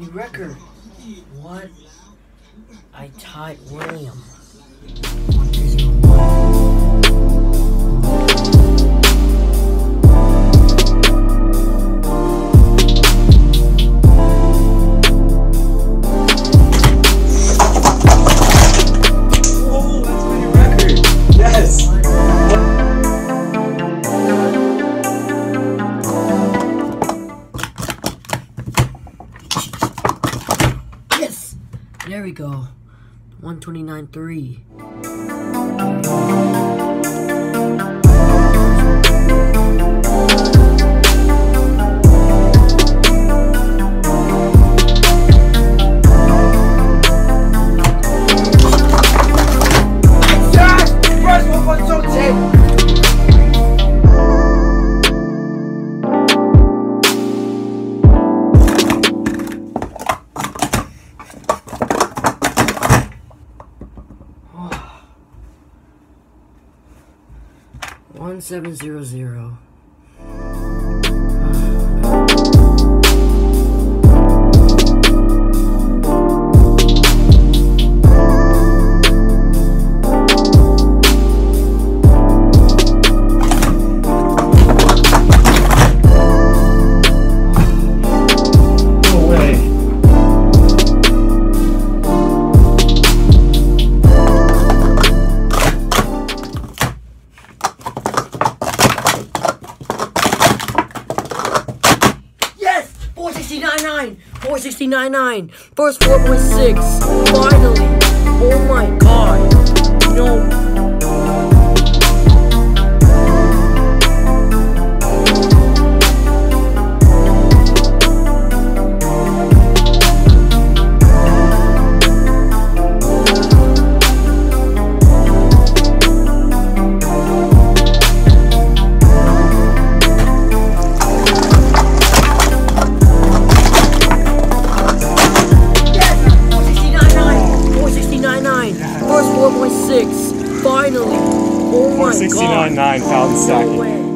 New record. What? I tied William. There we go. 129.3. One seven zero zero. 469.9! 469.9! First 4.6! Finally! Oh my god! 469.9! 469.9! First 4.6! Finally! Oh my god! 469.9 thousand stacking. No